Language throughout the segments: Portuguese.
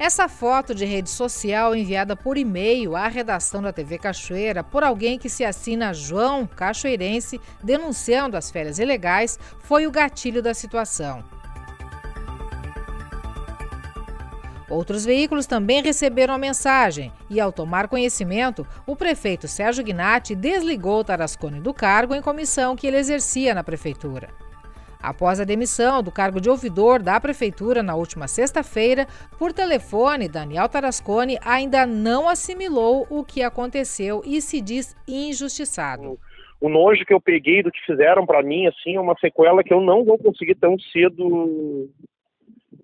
Essa foto de rede social enviada por e-mail à redação da TV Cachoeira por alguém que se assina João Cachoeirense denunciando as férias ilegais foi o gatilho da situação. Outros veículos também receberam a mensagem e, ao tomar conhecimento, o prefeito Sérgio Gnatti desligou Tarascone do cargo em comissão que ele exercia na prefeitura. Após a demissão do cargo de ouvidor da Prefeitura na última sexta-feira, por telefone, Daniel Tarascone ainda não assimilou o que aconteceu e se diz injustiçado. O nojo que eu peguei do que fizeram para mim, assim, é uma sequela que eu não vou conseguir tão cedo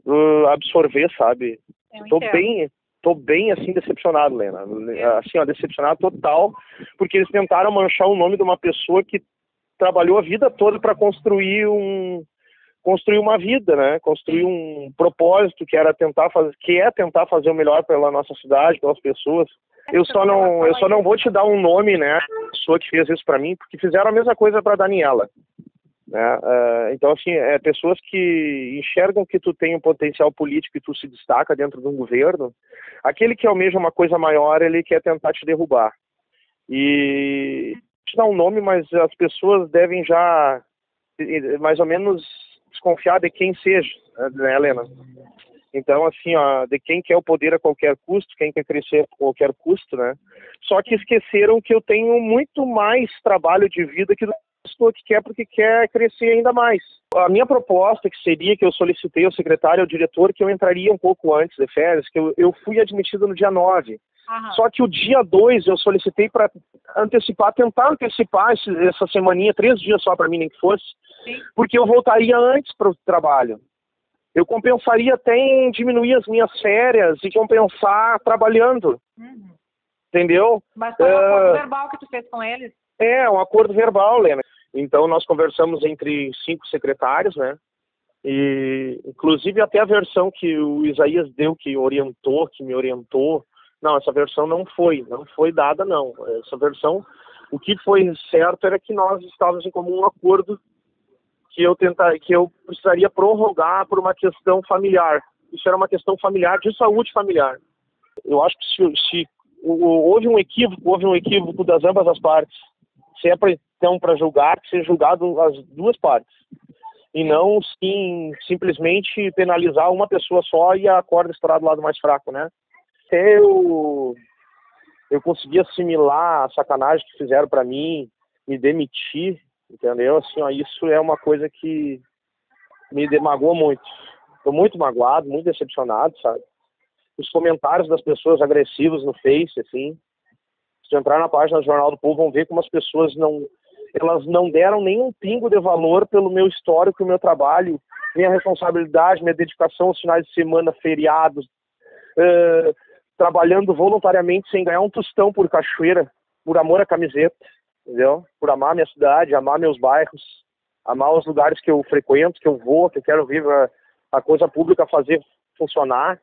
uh, absorver, sabe? Estou bem, tô bem assim decepcionado, Lena. Assim, ó, decepcionado total, porque eles tentaram manchar o nome de uma pessoa que trabalhou a vida toda para construir um construir uma vida, né? Construir um propósito que era tentar fazer, que é tentar fazer o melhor pela nossa cidade, pelas pessoas. Eu só não, eu só não vou te dar um nome, né? Pessoa que fez isso para mim, porque fizeram a mesma coisa para Daniela. Né? Uh, então, assim, é pessoas que enxergam que tu tem um potencial político e tu se destaca dentro de um governo. Aquele que almeja uma coisa maior, ele quer tentar te derrubar. E te dar um nome, mas as pessoas devem já mais ou menos desconfiar de quem seja, né, Helena? Então, assim, ó, de quem quer o poder a qualquer custo, quem quer crescer a qualquer custo, né? Só que esqueceram que eu tenho muito mais trabalho de vida que pessoa que quer porque quer crescer ainda mais. A minha proposta, que seria que eu solicitei ao secretário e ao diretor que eu entraria um pouco antes de férias, que eu, eu fui admitido no dia 9. Aham. Só que o dia 2 eu solicitei para antecipar, tentar antecipar esse, essa semaninha, três dias só para mim, nem que fosse, Sim. porque eu voltaria antes para o trabalho. Eu compensaria até em diminuir as minhas férias e compensar trabalhando. Uhum. Entendeu? Mas foi um acordo uh, verbal que tu fez com eles? É, um acordo verbal, Lena. Então nós conversamos entre cinco secretários, né? E inclusive até a versão que o Isaías deu, que orientou, que me orientou, não, essa versão não foi, não foi dada, não. Essa versão, o que foi certo era que nós estávamos em comum acordo que eu tentar, que eu precisaria prorrogar por uma questão familiar. Isso era uma questão familiar, de saúde familiar. Eu acho que se, se houve um equívoco, houve um equívoco das ambas as partes. Se é para então para julgar, que seja julgado as duas partes e não sim simplesmente penalizar uma pessoa só e a corda estourar do lado mais fraco, né? Eu, eu consegui assimilar a sacanagem que fizeram para mim, me demitir, entendeu? Assim, ó, isso é uma coisa que me demagou muito. Estou muito magoado, muito decepcionado, sabe? Os comentários das pessoas agressivas no Face, assim, se entrar na página do Jornal do Povo, vão ver como as pessoas não, elas não deram nenhum pingo de valor pelo meu histórico, o meu trabalho, minha responsabilidade, minha dedicação aos finais de semana, feriados, uh, trabalhando voluntariamente sem ganhar um tostão por cachoeira, por amor à camiseta, entendeu? Por amar minha cidade, amar meus bairros, amar os lugares que eu frequento, que eu vou, que eu quero ver a, a coisa pública fazer funcionar.